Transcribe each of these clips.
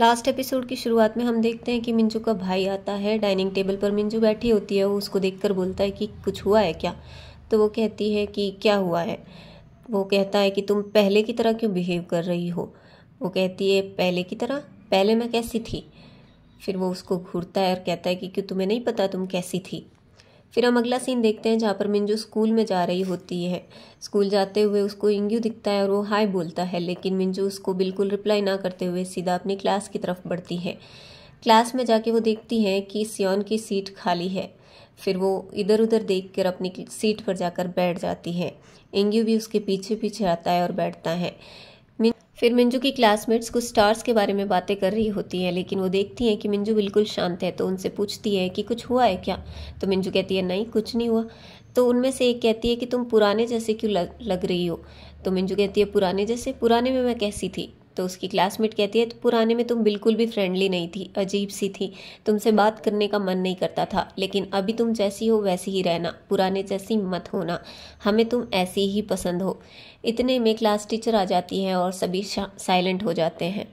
Last episode की शुरुआत में हम देखते हैं कि मिंजू का भाई आता है, डाइनिंग टेबल पर मिंजू बैठी होती है, वो उसको देखकर बोलता है कि कुछ हुआ है क्या? तो वो कहती है कि क्या हुआ है? वो कहता है कि तुम पहले की तरह क्यों बिहेव कर रही हो? वो कहती है, पहले की तरह? पहले मैं कैसी थी? फिर वो उसको घूरता है और कहता है कि, क्यों तुम्हें नहीं पता तुम कैसी थी? फिर हम अगला सीन देखते हैं जहाँ पर मिंजू स्कूल में जा रही होती है। स्कूल जाते हुए उसको इंग्यू दिखता है और वो हाय बोलता है, लेकिन मिंजू उसको बिल्कुल रिप्लाई ना करते हुए सीधा अपनी क्लास की तरफ़ बढ़ती है। क्लास में जाके वो देखती है कि सियोन की सीट खाली है। फिर वो इधर उधर देख कर अपनी सीट पर जाकर बैठ जाती है। इंग्यू भी उसके पीछे पीछे आता है और बैठता है। फिर मिंजू की क्लासमेट्स कुछ स्टार्स के बारे में बातें कर रही होती हैं लेकिन वो देखती हैं कि मिंजू बिल्कुल शांत है तो उनसे पूछती है कि कुछ हुआ है क्या? तो मिंजू कहती है नहीं कुछ नहीं हुआ। तो उनमें से एक कहती है कि तुम पुराने जैसे क्यों लग, लग रही हो? तो मिंजू कहती है पुराने जैसे? पुराने में मैं कैसी थी? तो उसकी क्लासमेट कहती है तो पुराने में तुम बिल्कुल भी फ्रेंडली नहीं थी, अजीब सी थी। तुमसे बात करने का मन नहीं करता था, लेकिन अभी तुम जैसी हो वैसी ही रहना, पुराने जैसी मत होना। हमें तुम ऐसी ही पसंद हो इतने में क्लास टीचर आ जाती है और सभी साइलेंट हो जाते हैं।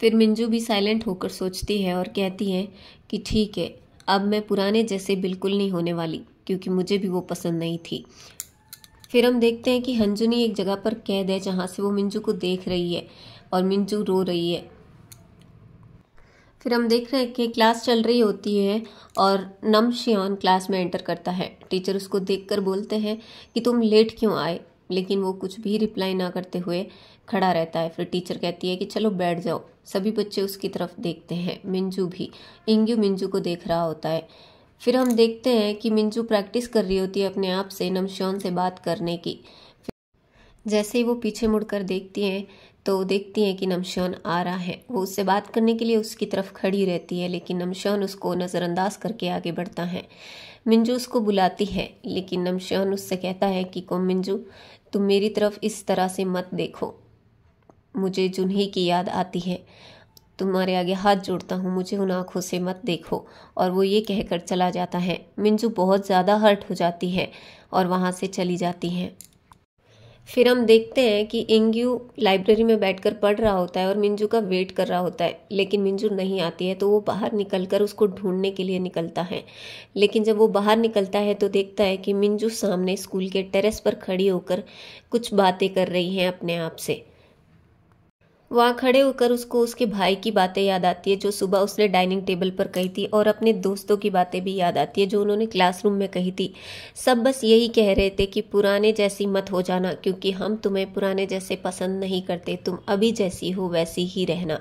फिर मिंजू भी साइलेंट होकर सोचती है और कहती है कि ठीक है, अब मैं पुराने जैसे बिल्कुल नहीं होने वाली, क्योंकि मुझे भी वो पसंद नहीं थी। फिर हम देखते हैं कि हंजुनी एक जगह पर कैद है जहाँ से वो मिंजू को देख रही है और मिंजू रो रही है। फिर हम देख रहे हैं कि क्लास चल रही होती है और नम शियान क्लास में एंटर करता है। टीचर उसको देखकर बोलते हैं कि तुम लेट क्यों आए? लेकिन वो कुछ भी रिप्लाई ना करते हुए खड़ा रहता है। फिर टीचर कहती है कि चलो बैठ जाओ। सभी बच्चे उसकी तरफ़ देखते हैं। मिंजू भी, इंग्यू मिंजू को देख रहा होता है। फिर हम देखते हैं कि मिंजू प्रैक्टिस कर रही होती है अपने आप से नमशौन से बात करने की। जैसे ही वो पीछे मुड़कर देखती हैं तो देखती हैं कि नमशौन आ रहा है। वो उससे बात करने के लिए उसकी तरफ़ खड़ी रहती है, लेकिन नमशौन उसको नज़रअंदाज करके आगे बढ़ता है। मिंजू उसको बुलाती है, लेकिन नमशौन उससे कहता है कि को मिंजू, तुम मेरी तरफ़ इस तरह से मत देखो। मुझे जुन्ही की याद आती है। तुम्हारे आगे हाथ जोड़ता हूँ, मुझे उन आँखों से मत देखो। और वो ये कहकर चला जाता है, मिंजू बहुत ज़्यादा हर्ट हो जाती है और वहाँ से चली जाती हैं। फिर हम देखते हैं कि इंग्यू लाइब्रेरी में बैठकर पढ़ रहा होता है और मिंजू का वेट कर रहा होता है, लेकिन मिंजू नहीं आती है तो वो बाहर निकलकर उसको ढूँढने के लिए निकलता है। लेकिन जब वो बाहर निकलता है तो देखता है कि मिंजू सामने स्कूल के टेरेस पर खड़ी होकर कुछ बातें कर रही हैं अपने आप से। वहाँ खड़े होकर उसको उसके भाई की बातें याद आती है, जो सुबह उसने डाइनिंग टेबल पर कही थी, और अपने दोस्तों की बातें भी याद आती है, जो उन्होंने क्लासरूम में कही थी। सब बस यही कह रहे थे कि पुराने जैसी मत हो जाना, क्योंकि हम तुम्हें पुराने जैसे पसंद नहीं करते, तुम अभी जैसी हो वैसी ही रहना।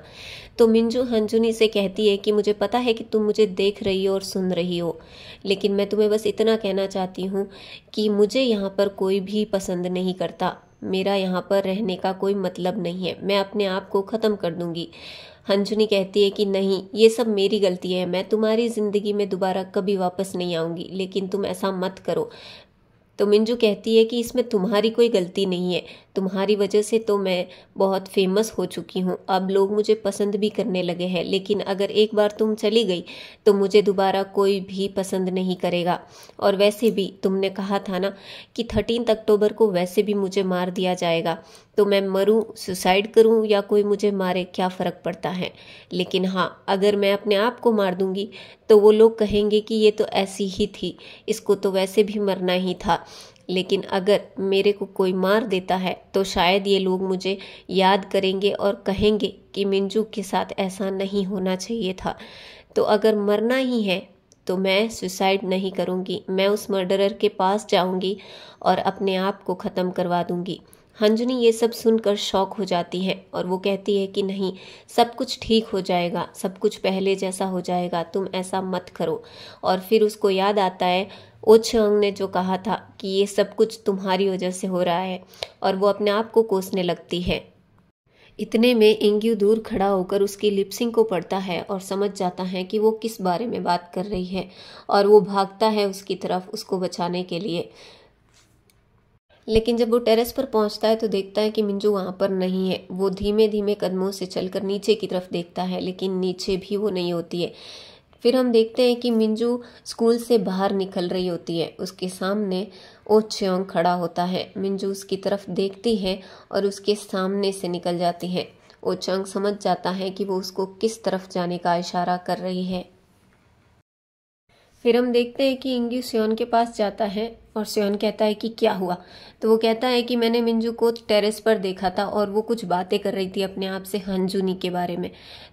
तो मिंजू हंजुनी से कहती है कि मुझे पता है कि तुम मुझे देख रही हो और सुन रही हो, लेकिन मैं तुम्हें बस इतना कहना चाहती हूँ कि मुझे यहाँ पर कोई भी पसंद नहीं करता। मेरा यहाँ पर रहने का कोई मतलब नहीं है। मैं अपने आप को ख़त्म कर दूँगी। हंजुनी कहती है कि नहीं, ये सब मेरी गलती है। मैं तुम्हारी ज़िंदगी में दोबारा कभी वापस नहीं आऊँगी, लेकिन तुम ऐसा मत करो। तो मिंजू कहती है कि इसमें तुम्हारी कोई गलती नहीं है। तुम्हारी वजह से तो मैं बहुत फ़ेमस हो चुकी हूँ। अब लोग मुझे पसंद भी करने लगे हैं, लेकिन अगर एक बार तुम चली गई तो मुझे दोबारा कोई भी पसंद नहीं करेगा। और वैसे भी तुमने कहा था ना कि थर्टीन अक्टूबर को वैसे भी मुझे मार दिया जाएगा। तो मैं मरूं सुसाइड करूँ या कोई मुझे मारे, क्या फ़र्क पड़ता है? लेकिन हाँ अगर मैं अपने आप को मार दूँगी तो वो लोग कहेंगे कि ये तो ऐसी ही थी, इसको तो वैसे भी मरना ही था। लेकिन अगर मेरे को कोई मार देता है तो शायद ये लोग मुझे याद करेंगे और कहेंगे कि मिंजू के साथ ऐसा नहीं होना चाहिए था। तो अगर मरना ही है तो मैं सुसाइड नहीं करूँगी, मैं उस मर्डरर के पास जाऊँगी और अपने आप को ख़त्म करवा दूँगी। हंजनी ये सब सुनकर शौक हो जाती है और वो कहती है कि नहीं, सब कुछ ठीक हो जाएगा, सब कुछ पहले जैसा हो जाएगा, तुम ऐसा मत करो। और फिर उसको याद आता है, ओछंग ने जो कहा था कि ये सब कुछ तुम्हारी वजह से हो रहा है और वो अपने आप को कोसने लगती है। इतने में इंग्यू दूर खड़ा होकर उसकी लिपसिंग को पढ़ता है और समझ जाता है कि वो किस बारे में बात कर रही है और वो भागता है उसकी तरफ़ उसको बचाने के लिए। लेकिन जब वो टेरेस पर पहुँचता है तो देखता है कि मिंजू वहाँ पर नहीं है। वो धीमे धीमे कदमों से चलकर नीचे की तरफ़ देखता है, लेकिन नीचे भी वो नहीं होती है। फिर हम देखते हैं कि मिंजू स्कूल से बाहर निकल रही होती है। उसके सामने ओ खड़ा होता है। मिंजू उसकी तरफ़ देखती है और उसके सामने से निकल जाती है। ओ ओचंग समझ जाता है कि वो उसको किस तरफ़ जाने का इशारा कर रही है। फिर हम देखते हैं कि इंग्यू स्योन के पास जाता है। और स्योन कहता है कि क्या हुआ? तो वो कहता है कि मैंने मिंजू को टेरेस पर देखा था और वो कुछ बातें कर रही थी अपने आप से हंजुनी के बारे में।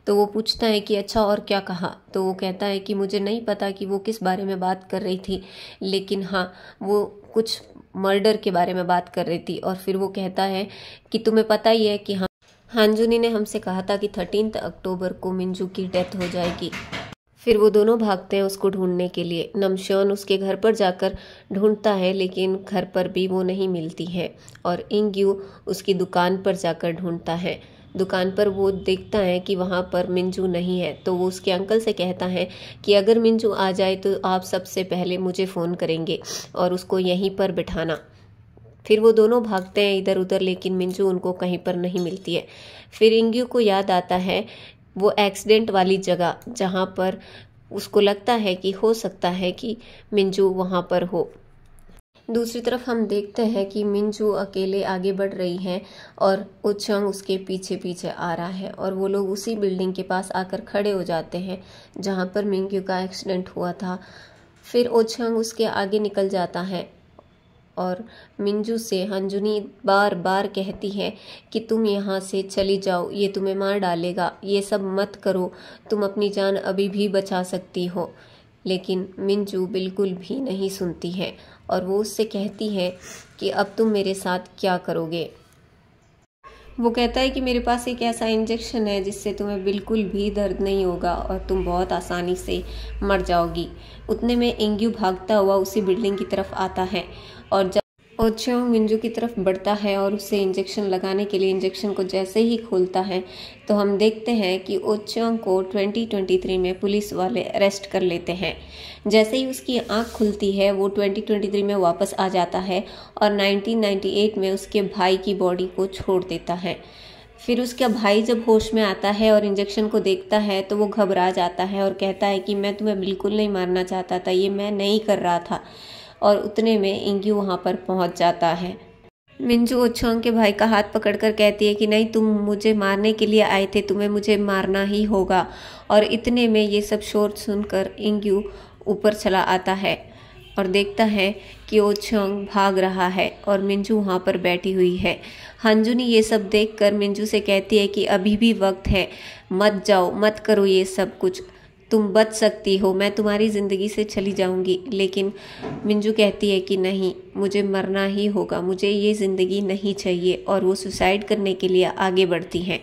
तो वो पूछता है कि अच्छा और क्या कहा? तो वो कहता है कि मुझे नहीं पता कि वो किस बारे में बात कर रही थी, लेकिन हाँ वो कुछ मर्डर के बारे में बात कर रही थी और फिर वो कहता है कि तुम्हें पता ही है कि हम हांजुनी ने हमसे कहा था कि थर्टीन अक्टूबर को मिंजू की डेथ हो जाएगी। फिर वो दोनों भागते हैं उसको ढूँढने के लिए। नमश्योन उसके घर पर जाकर ढूंढता है, लेकिन घर पर भी वो नहीं मिलती है और इंग्यू उसकी दुकान पर जाकर ढूंढता है। दुकान पर वो देखता है कि वहाँ पर मिंजू नहीं है तो वो उसके अंकल से कहता है कि अगर मिंजू आ जाए तो आप सबसे पहले मुझे फ़ोन करेंगे और उसको यहीं पर बिठाना। फिर वो दोनों भागते हैं इधर उधर लेकिन मिंजू उनको कहीं पर नहीं मिलती है। फिर इंग्यू को याद आता है वो एक्सीडेंट वाली जगह जहाँ पर उसको लगता है कि हो सकता है कि मिंजू वहाँ पर हो। दूसरी तरफ़ हम देखते हैं कि मिंजू अकेले आगे बढ़ रही है और उचंग उसके पीछे पीछे आ रहा है और वो लोग उसी बिल्डिंग के पास आकर खड़े हो जाते हैं जहाँ पर मिंग्यू का एक्सीडेंट हुआ था। फिर ओछंग उसके आगे निकल जाता है। और मिंजू से हंजुनी बार बार कहती है कि तुम यहाँ से चली जाओ, ये तुम्हें मार डालेगा। ये सब मत करो, तुम अपनी जान अभी भी बचा सकती हो। लेकिन मिंजू बिल्कुल भी नहीं सुनती है और वो उससे कहती है कि अब तुम मेरे साथ क्या करोगे। वो कहता है कि मेरे पास एक ऐसा इंजेक्शन है जिससे तुम्हें बिल्कुल भी दर्द नहीं होगा और तुम बहुत आसानी से मर जाओगी। उतने में इंग्यू भागता हुआ उसी बिल्डिंग की तरफ़ आता है। और जब ओचियोंग मिंजू की तरफ़ बढ़ता है और उसे इंजेक्शन लगाने के लिए इंजेक्शन को जैसे ही खोलता है तो हम देखते हैं कि ओचियोंग को 2023 में पुलिस वाले अरेस्ट कर लेते हैं। जैसे ही उसकी आँख खुलती है, वो 2023 में वापस आ जाता है और 1998 में उसके भाई की बॉडी को छोड़ देता है। फिर उसका भाई जब होश में आता है और इंजेक्शन को देखता है तो वो घबरा जाता है और कहता है कि मैं तुम्हें बिल्कुल नहीं मारना चाहता था, ये मैं नहीं कर रहा था। और उतने में इंग्यू वहाँ पर पहुँच जाता है। मिंजू ओछोंग के भाई का हाथ पकड़कर कहती है कि नहीं, तुम मुझे मारने के लिए आए थे, तुम्हें मुझे मारना ही होगा। और इतने में ये सब शोर सुनकर इंग्यू ऊपर चला आता है और देखता है कि ओछोंग भाग रहा है और मिंजू वहाँ पर बैठी हुई है। हंजुनी ये सब देखकर मिंजू से कहती है कि अभी भी वक्त है, मत जाओ, मत करो ये सब कुछ। तुम बच सकती हो, मैं तुम्हारी ज़िंदगी से चली जाऊँगी। लेकिन मिंजू कहती है कि नहीं, मुझे मरना ही होगा, मुझे ये ज़िंदगी नहीं चाहिए और वो सुसाइड करने के लिए आगे बढ़ती हैं।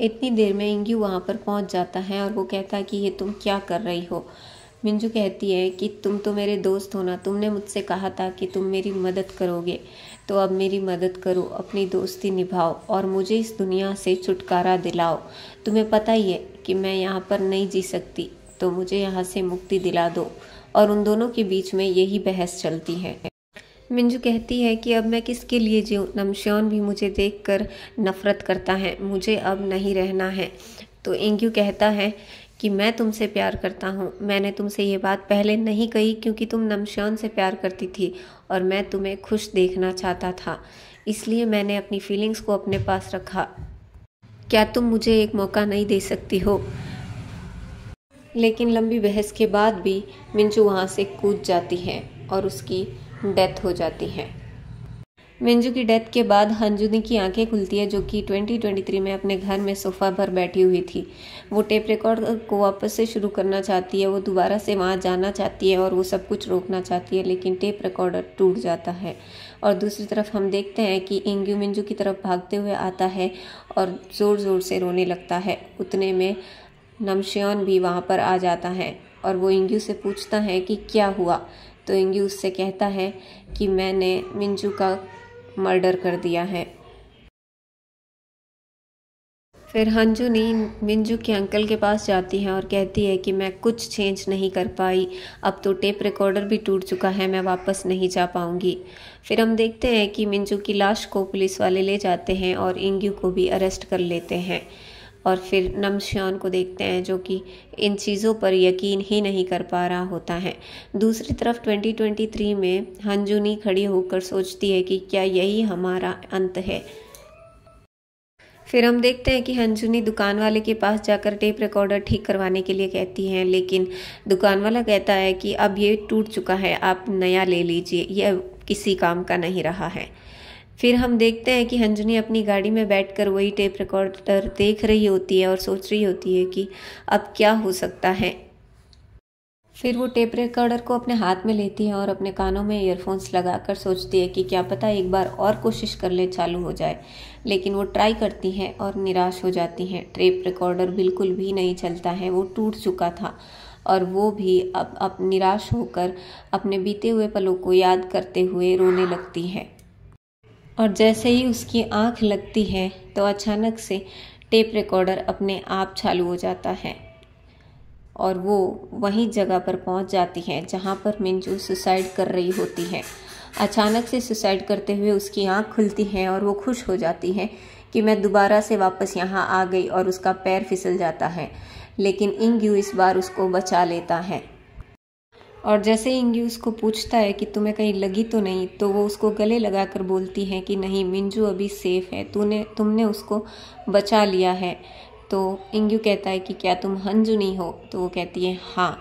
इतनी देर में इंग्यू वहाँ पर पहुँच जाता है और वो कहता है कि ये तुम क्या कर रही हो? मिंजू कहती है कि तुम तो मेरे दोस्त हो ना, तुमने मुझसे कहा था कि तुम मेरी मदद करोगे। तो अब मेरी मदद करो, अपनी दोस्ती निभाओ और मुझे इस दुनिया से छुटकारा दिलाओ। तुम्हें पता ही है कि मैं यहाँ पर नहीं जी सकती तो मुझे यहाँ से मुक्ति दिला दो और उन दोनों के बीच में यही बहस चलती है। मिंजू कहती है कि अब मैं किसके लिए जीऊँ? नमश्योन भी मुझे देखकर नफ़रत करता है, मुझे अब नहीं रहना है। तो इंग्यू कहता है कि मैं तुमसे प्यार करता हूँ। मैंने तुमसे ये बात पहले नहीं कही क्योंकि तुम नमशान से प्यार करती थी और मैं तुम्हें खुश देखना चाहता था। इसलिए मैंने अपनी फीलिंग्स को अपने पास रखा। क्या तुम मुझे एक मौका नहीं दे सकती हो? लेकिन लंबी बहस के बाद भी मिंजू वहाँ से कूद जाती है और उसकी डेथ हो जाती है। मिंजू की डेथ के बाद हंजुनी की आँखें खुलती है, जो कि 2023 में अपने घर में सोफा पर बैठी हुई थी। वो टेप रिकॉर्ड को वापस से शुरू करना चाहती है, वो दोबारा से वहाँ जाना चाहती है और वो सब कुछ रोकना चाहती है, लेकिन टेप रिकॉर्डर टूट जाता है। और दूसरी तरफ़ हम देखते हैं कि इंग्यू मिंजू की तरफ़ भागते हुए आता है और ज़ोर ज़ोर से रोने लगता है। उतने में नमश्योन भी वहाँ पर आ जाता है और वो इंग्यू से पूछता है कि क्या हुआ? तो इंग्यू उससे कहता है कि मैंने मिंजू का मर्डर कर दिया है। फिर हंजू नी, मिंजू के अंकल के पास जाती है और कहती है कि मैं कुछ चेंज नहीं कर पाई। अब तो टेप रिकॉर्डर भी टूट चुका है, मैं वापस नहीं जा पाऊँगी। फिर हम देखते हैं कि मिंजू की लाश को पुलिस वाले ले जाते हैं और इंग्यू को भी अरेस्ट कर लेते हैं। और फिर नमश्यान को देखते हैं, जो कि इन चीज़ों पर यकीन ही नहीं कर पा रहा होता है। दूसरी तरफ़ 2023 में हंजुनी खड़ी होकर सोचती है कि क्या यही हमारा अंत है। फिर हम देखते हैं कि हंजुनी दुकान वाले के पास जाकर टेप रिकॉर्डर ठीक करवाने के लिए कहती हैं, लेकिन दुकान वाला कहता है कि अब ये टूट चुका है, आप नया ले लीजिए, यह किसी काम का नहीं रहा है। फिर हम देखते हैं कि हंजनी अपनी गाड़ी में बैठकर वही टेप रिकॉर्डर देख रही होती है और सोच रही होती है कि अब क्या हो सकता है। फिर वो टेप रिकॉर्डर को अपने हाथ में लेती है और अपने कानों में ईयरफोन्स लगाकर सोचती है कि क्या पता एक बार और कोशिश कर ले, चालू हो जाए। लेकिन वो ट्राई करती हैं और निराश हो जाती हैं। टेप रिकॉर्डर बिल्कुल भी नहीं चलता है, वो टूट चुका था। और वो भी अब अब निराश होकर अपने बीते हुए पलों को याद करते हुए रोने लगती है। और जैसे ही उसकी आँख लगती है तो अचानक से टेप रिकॉर्डर अपने आप चालू हो जाता है और वो वही जगह पर पहुँच जाती है जहाँ पर मिंजू सुसाइड कर रही होती है। अचानक से सुसाइड करते हुए उसकी आँख खुलती है और वो खुश हो जाती है कि मैं दोबारा से वापस यहाँ आ गई और उसका पैर फिसल जाता है, लेकिन इंग्यू इस बार उसको बचा लेता है। और जैसे इंग्यू उसको पूछता है कि तुम्हें कहीं लगी तो नहीं तो वो उसको गले लगाकर बोलती है कि नहीं, मिंजू अभी सेफ़ है, तूने, तुमने उसको बचा लिया है। तो इंग्यू कहता है कि क्या तुम हंजुनी हो? तो वो कहती है हाँ।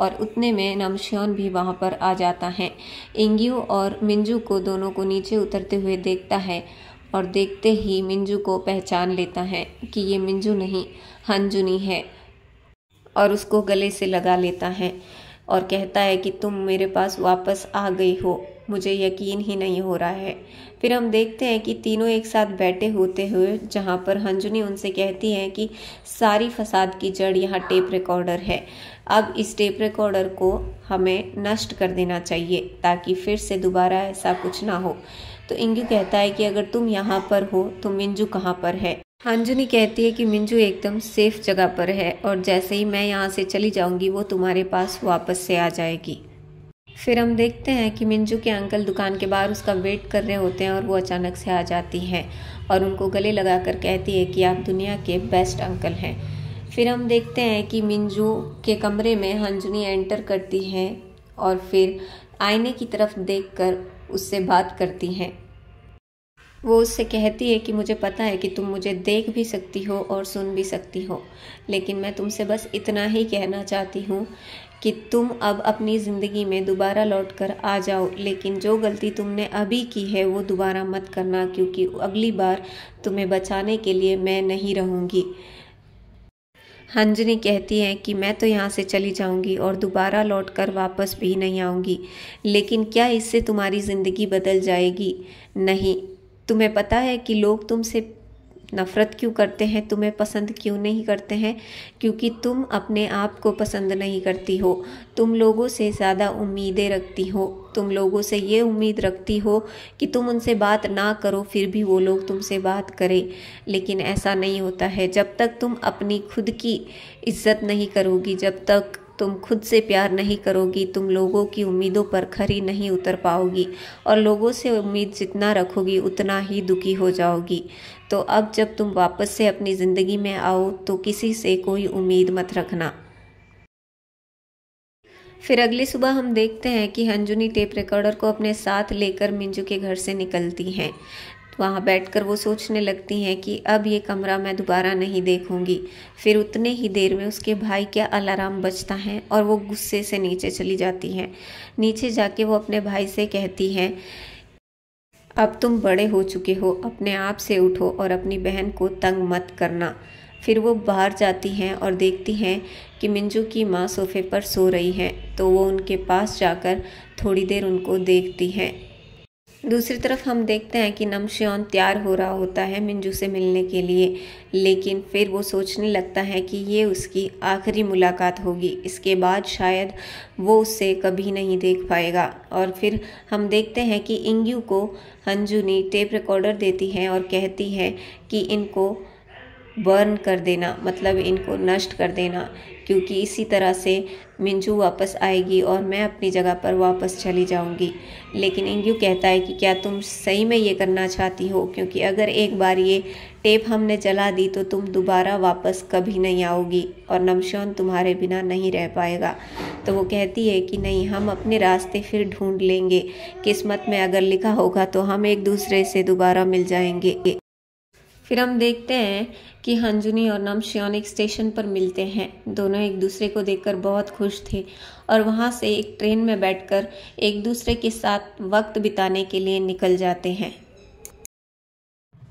और उतने में नमश्योन भी वहाँ पर आ जाता है। इंग्यू और मिंजू को दोनों को नीचे उतरते हुए देखता है और देखते ही मिंजू को पहचान लेता है कि ये मिंजू नहीं, हंजुनी है और उसको गले से लगा लेता है। और कहता है कि तुम मेरे पास वापस आ गई हो। मुझे यकीन ही नहीं हो रहा है। फिर हम देखते हैं कि तीनों एक साथ बैठे होते हुए, जहाँ पर हंजुनी उनसे कहती है कि सारी फसाद की जड़ यहाँ टेप रिकॉर्डर है। अब इस टेप रिकॉर्डर को हमें नष्ट कर देना चाहिए, ताकि फिर से दोबारा ऐसा कुछ ना हो। तो इंगू कहता है कि अगर तुम यहाँ पर हो तो मिंजू कहाँ पर है? अंजनी कहती है कि मिंजू एकदम सेफ़ जगह पर है और जैसे ही मैं यहाँ से चली जाऊँगी, वो तुम्हारे पास वापस से आ जाएगी। फिर हम देखते हैं कि मिंजू के अंकल दुकान के बाहर उसका वेट कर रहे होते हैं और वो अचानक से आ जाती हैं और उनको गले लगाकर कहती है कि आप दुनिया के बेस्ट अंकल हैं। फिर हम देखते हैं कि मिंजू के कमरे में हंजनी एंटर करती हैं और फिर आईने की तरफ़ देखकर उससे बात करती हैं। वो उससे कहती है कि मुझे पता है कि तुम मुझे देख भी सकती हो और सुन भी सकती हो। लेकिन मैं तुमसे बस इतना ही कहना चाहती हूँ कि तुम अब अपनी ज़िंदगी में दोबारा लौट कर आ जाओ। लेकिन जो गलती तुमने अभी की है, वो दोबारा मत करना, क्योंकि अगली बार तुम्हें बचाने के लिए मैं नहीं रहूँगी। हंजनी कहती है कि मैं तो यहाँ से चली जाऊँगी और दोबारा लौट कर वापस भी नहीं आऊँगी। लेकिन क्या इससे तुम्हारी ज़िंदगी बदल जाएगी? नहीं। तुम्हें पता है कि लोग तुमसे नफ़रत क्यों करते हैं, तुम्हें पसंद क्यों नहीं करते हैं? क्योंकि तुम अपने आप को पसंद नहीं करती हो। तुम लोगों से ज़्यादा उम्मीदें रखती हो। तुम लोगों से ये उम्मीद रखती हो कि तुम उनसे बात ना करो, फिर भी वो लोग तुमसे बात करें। लेकिन ऐसा नहीं होता है। जब तक तुम अपनी खुद की इज़्ज़त नहीं करोगी, जब तक तुम खुद से प्यार नहीं करोगी, तुम लोगों की उम्मीदों पर खरी नहीं उतर पाओगी, और लोगों से उम्मीद जितना रखोगी, उतना ही दुखी हो जाओगी। तो अब जब तुम वापस से अपनी ज़िंदगी में आओ तो किसी से कोई उम्मीद मत रखना। फिर अगली सुबह हम देखते हैं कि हंजुनी टेप रिकॉर्डर को अपने साथ लेकर मिंजू के घर से निकलती हैं। वहाँ बैठकर वो सोचने लगती हैं कि अब ये कमरा मैं दोबारा नहीं देखूँगी। फिर उतने ही देर में उसके भाई का अलार्म बजता है और वो गुस्से से नीचे चली जाती हैं। नीचे जाके वो अपने भाई से कहती हैं, अब तुम बड़े हो चुके हो, अपने आप से उठो और अपनी बहन को तंग मत करना। फिर वो बाहर जाती हैं और देखती हैं कि मिंजू की माँ सोफे पर सो रही हैं तो वो उनके पास जाकर थोड़ी देर उनको देखती हैं। दूसरी तरफ़ हम देखते हैं कि नमश्योन तैयार हो रहा होता है मिंजू से मिलने के लिए, लेकिन फिर वो सोचने लगता है कि ये उसकी आखिरी मुलाकात होगी। इसके बाद शायद वो उससे कभी नहीं देख पाएगा। और फिर हम देखते हैं कि इंग्यू को हंजूनी टेप रिकॉर्डर देती है और कहती है कि इनको बर्न कर देना मतलब इनको नष्ट कर देना, क्योंकि इसी तरह से मिंजू वापस आएगी और मैं अपनी जगह पर वापस चली जाऊँगी। लेकिन इंग्यू कहता है कि क्या तुम सही में ये करना चाहती हो? क्योंकि अगर एक बार ये टेप हमने जला दी तो तुम दोबारा वापस कभी नहीं आओगी और नमशौन तुम्हारे बिना नहीं रह पाएगा। तो वो कहती है कि नहीं, हम अपने रास्ते फिर ढूंढ लेंगे। किस्मत में अगर लिखा होगा तो हम एक दूसरे से दोबारा मिल जाएँगे। फिर हम देखते हैं कि हंजुनी और नमश्योन एक स्टेशन पर मिलते हैं। दोनों एक दूसरे को देखकर बहुत खुश थे और वहाँ से एक ट्रेन में बैठकर एक दूसरे के साथ वक्त बिताने के लिए निकल जाते हैं।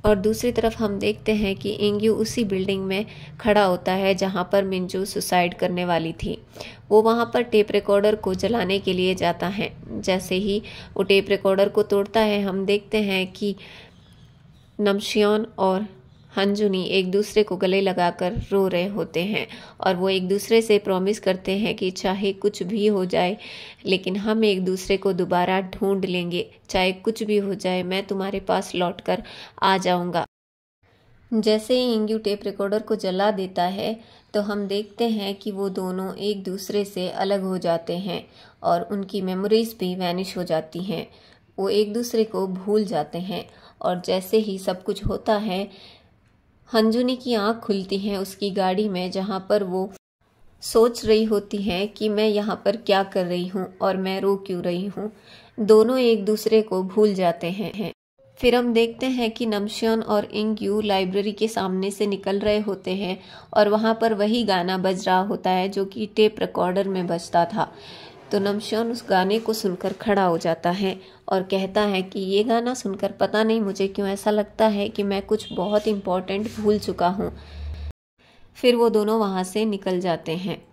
और दूसरी तरफ़ हम देखते हैं कि इंग्यू उसी बिल्डिंग में खड़ा होता है जहाँ पर मिंजू सुसाइड करने वाली थी। वो वहाँ पर टेप रिकॉर्डर को जलाने के लिए जाता है। जैसे ही वो टेप रिकॉर्डर को तोड़ता है, हम देखते हैं कि नमशियोन और हंजुनी एक दूसरे को गले लगाकर रो रहे होते हैं और वो एक दूसरे से प्रॉमिस करते हैं कि चाहे कुछ भी हो जाए, लेकिन हम एक दूसरे को दोबारा ढूंढ लेंगे। चाहे कुछ भी हो जाए, मैं तुम्हारे पास लौट कर आ जाऊँगा। जैसे ही इंग्यू टेप रिकॉर्डर को जला देता है तो हम देखते हैं कि वो दोनों एक दूसरे से अलग हो जाते हैं और उनकी मेमोरीज भी वैनिश हो जाती हैं। वो एक दूसरे को भूल जाते हैं और जैसे ही सब कुछ होता है, हंजुनी की आँख खुलती है उसकी गाड़ी में जहाँ पर वो सोच रही होती है कि मैं यहाँ पर क्या कर रही हूँ और मैं रो क्यों रही हूँ। दोनों एक दूसरे को भूल जाते हैं। फिर हम देखते हैं कि नमशन और इंग यू लाइब्रेरी के सामने से निकल रहे होते हैं और वहाँ पर वही गाना बज रहा होता है जो कि टेप रिकॉर्डर में बजता था। तो नमशन उस गाने को सुनकर खड़ा हो जाता है और कहता है कि ये गाना सुनकर पता नहीं मुझे क्यों ऐसा लगता है कि मैं कुछ बहुत इम्पोर्टेंट भूल चुका हूँ। फिर वो दोनों वहाँ से निकल जाते हैं।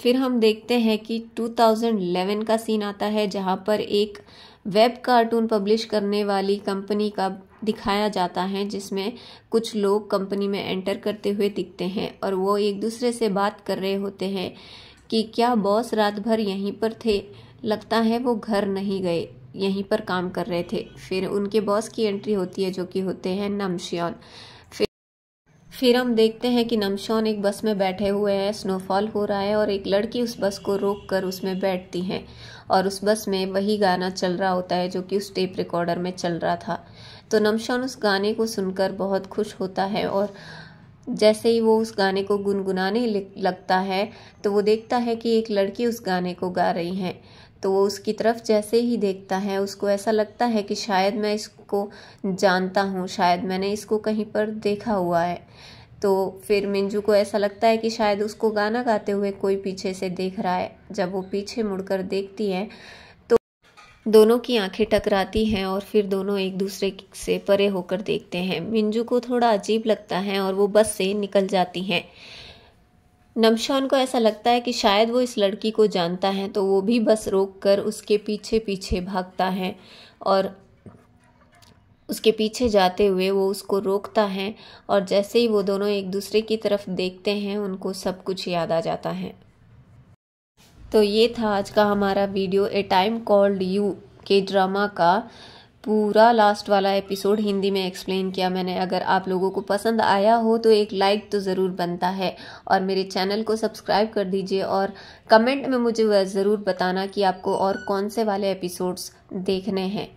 फिर हम देखते हैं कि 2011 का सीन आता है जहाँ पर एक वेब कार्टून पब्लिश करने वाली कंपनी का दिखाया जाता है जिसमें कुछ लोग कंपनी में एंटर करते हुए दिखते हैं और वो एक दूसरे से बात कर रहे होते हैं कि क्या बॉस रात भर यहीं पर थे? लगता है वो घर नहीं गए, यहीं पर काम कर रहे थे। फिर उनके बॉस की एंट्री होती है जो कि होते हैं नमशियन। फिर फिर हम देखते हैं कि नमशौन एक बस में बैठे हुए हैं। स्नोफॉल हो रहा है और एक लड़की उस बस को रोक कर उसमें बैठती है। और उस बस में वही गाना चल रहा होता है जो कि उस टेप रिकॉर्डर में चल रहा था। तो नमशौन उस गाने को सुनकर बहुत खुश होता है और जैसे ही वो उस गाने को गुनगुनाने लगता है तो वो देखता है कि एक लड़की उस गाने को गा रही है। तो वो उसकी तरफ़ जैसे ही देखता है, उसको ऐसा लगता है कि शायद मैं इसको जानता हूँ, शायद मैंने इसको कहीं पर देखा हुआ है। तो फिर मिंजू को ऐसा लगता है कि शायद उसको गाना गाते हुए कोई पीछे से देख रहा है। जब वो पीछे मुड़कर देखती है दोनों की आँखें टकराती हैं और फिर दोनों एक दूसरे से परे होकर देखते हैं। मिंजू को थोड़ा अजीब लगता है और वो बस से निकल जाती हैं। नमशान को ऐसा लगता है कि शायद वो इस लड़की को जानता है तो वो भी बस रोक कर उसके पीछे पीछे भागता है और उसके पीछे जाते हुए वो उसको रोकता है और जैसे ही वो दोनों एक दूसरे की तरफ़ देखते हैं, उनको सब कुछ याद आ जाता है। तो ये था आज का हमारा video a time called you के ड्रामा का। पूरा लास्ट वाला एपिसोड हिंदी में एक्सप्लेन किया मैंने। अगर आप लोगों को पसंद आया हो तो एक लाइक तो ज़रूर बनता है। और मेरे चैनल को सब्सक्राइब कर दीजिए और कमेंट में मुझे ज़रूर बताना कि आपको और कौन से वाले एपिसोड्स देखने हैं।